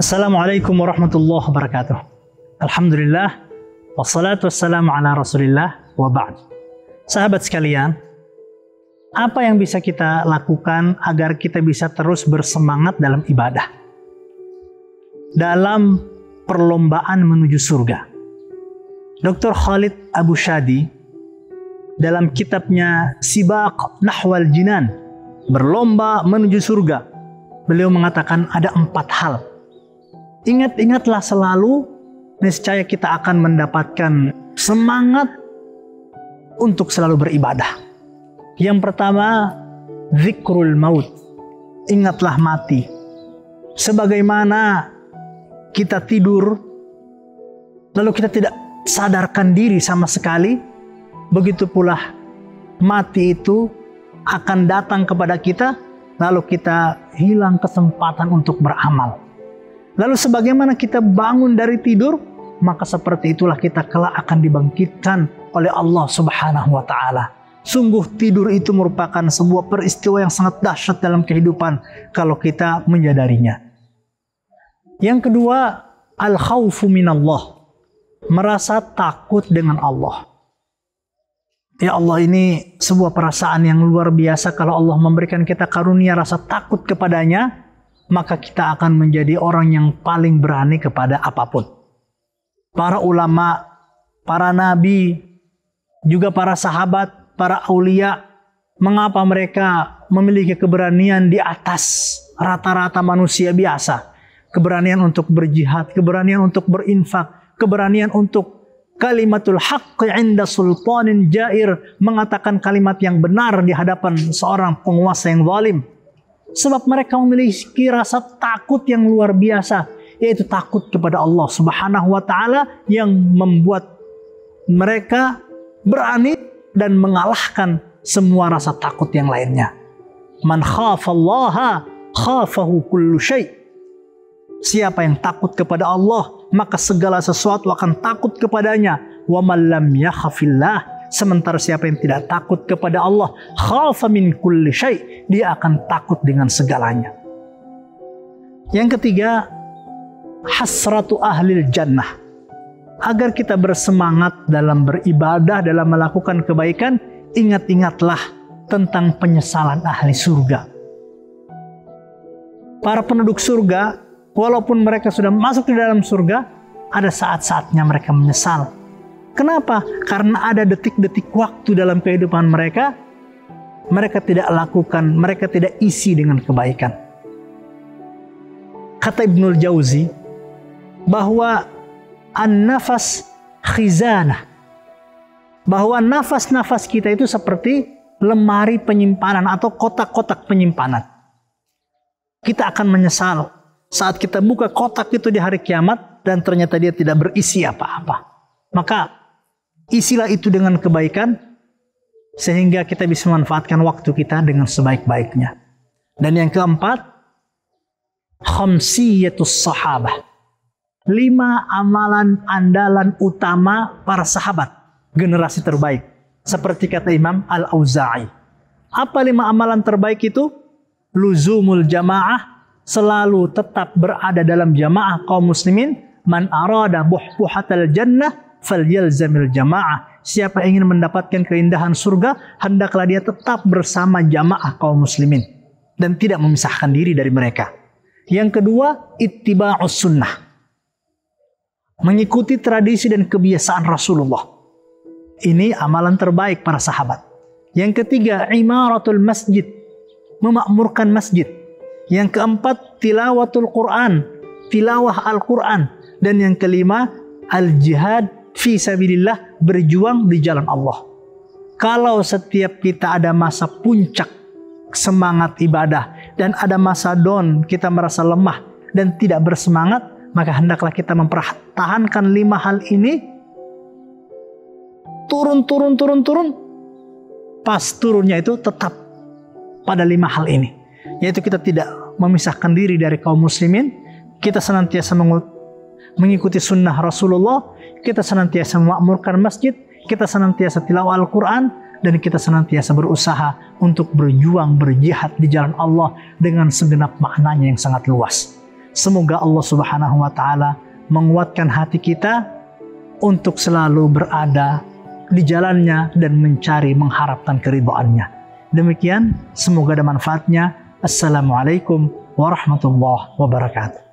Assalamualaikum warahmatullahi wabarakatuh. Alhamdulillah, wassalatu wassalamu ala rasulillah wa ba'd. Sahabat sekalian, apa yang bisa kita lakukan agar kita bisa terus bersemangat dalam ibadah? Dalam perlombaan menuju surga. Dr. Khalid Abu Shadi dalam kitabnya Sibaq Nahwal Jinan, berlomba menuju surga. Beliau mengatakan ada empat hal Ingat-ingatlah selalu, niscaya kita akan mendapatkan semangat untuk selalu beribadah. Yang pertama, zikrul maut. Ingatlah mati. Sebagaimana kita tidur, lalu kita tidak sadarkan diri sama sekali, begitu pula mati itu akan datang kepada kita, lalu kita hilang kesempatan untuk beramal. Lalu sebagaimana kita bangun dari tidur, maka seperti itulah kita kelak akan dibangkitkan oleh Allah Subhanahu wa taala. Sungguh tidur itu merupakan sebuah peristiwa yang sangat dahsyat dalam kehidupan kalau kita menyadarinya. Yang kedua, al-khaufu minallah. Merasa takut dengan Allah. Ya Allah ini sebuah perasaan yang luar biasa kalau Allah memberikan kita karunia rasa takut kepadanya maka kita akan menjadi orang yang paling berani kepada apa pun. Para ulama, para nabi, juga para sahabat, para aulia, mengapa mereka memiliki keberanian di atas rata-rata manusia biasa? Keberanian untuk berjihad, keberanian untuk berinfak, keberanian untuk kalimatul haqqi inda sultanin jair mengatakan kalimat yang benar di hadapan seorang penguasa yang zalim Sebab mereka memiliki rasa takut yang luar biasa, yaitu takut kepada Allah Subhanahu wa taala yang membuat mereka berani dan mengalahkan semua rasa takut yang lainnya. Man khafallaha khafahu kullu syai'. Siapa yang takut kepada Allah, maka segala sesuatu akan takut kepadanya. Wa man lam yakhafillah Sementara siapa yang tidak takut kepada Allah, min kulli syai, dia akan takut dengan segalanya. Yang ketiga, hasratu ahlil jannah. Agar kita bersemangat dalam beribadah, dalam melakukan kebaikan, ingat-ingatlah tentang penyesalan ahli surga. Para penduduk surga, walaupun mereka sudah masuk di dalam surga, ada saat-saatnya mereka menyesal Kenapa? Karena ada detik-detik waktu dalam kehidupan mereka, mereka tidak lakukan, mereka tidak isi dengan kebaikan. Kata Ibnul Jauzi bahwa an-nafas khizanah. Bahwa nafas-nafas kita itu seperti lemari penyimpanan atau kotak-kotak penyimpanan. Kita akan menyesal saat kita buka kotak itu di hari kiamat dan ternyata dia tidak berisi apa-apa. Maka Isilah itu dengan kebaikan sehingga kita bisa memanfaatkan waktu kita dengan sebaik-baiknya. Dan yang keempat, khamsiyatus sahabah. Lima amalan andalan utama para sahabat, generasi terbaik. Seperti kata Imam Al-Auza'i. Apa lima amalan terbaik itu? Luzumul jamaah, selalu tetap berada dalam jamaah kaum muslimin. Man arada buhbuhatal jannah, falyalzamil jamaah. Siapa ingin mendapatkan keindahan surga, hendaklah dia tetap bersama jamaah kaum muslimin dan tidak memisahkan diri dari mereka. Yang kedua, ittiba'us sunnah. Mengikuti tradisi dan kebiasaan Rasulullah. Ini amalan terbaik para sahabat. Yang ketiga, imaratul masjid. Memakmurkan masjid. Yang keempat, tilawatul Quran. Tilawah Al-Quran. Dan yang kelima, al-jihad fi sabilillah berjuang di jalan Allah. Kalau setiap kita ada masa puncak semangat ibadah dan ada masa down kita merasa lemah dan tidak bersemangat, maka hendaklah kita mempertahankan lima hal ini. Turun turun turun turun. Pas turunnya itu tetap pada lima hal ini. Yaitu kita tidak memisahkan diri dari kaum muslimin. Kita senantiasa mengikuti sunnah Rasulullah, kita senantiasa memakmurkan masjid, kita senantiasa tilawah Al-Quran, dan kita senantiasa berusaha untuk berjuang berjihad di jalan Allah dengan segenap maknanya yang sangat luas. Semoga Allah Subhanahu wa taala menguatkan hati kita untuk selalu berada di jalannya dan mencari mengharapkan keridoannya. Demikian, semoga ada manfaatnya. Assalamualaikum warahmatullahi wabarakatuh.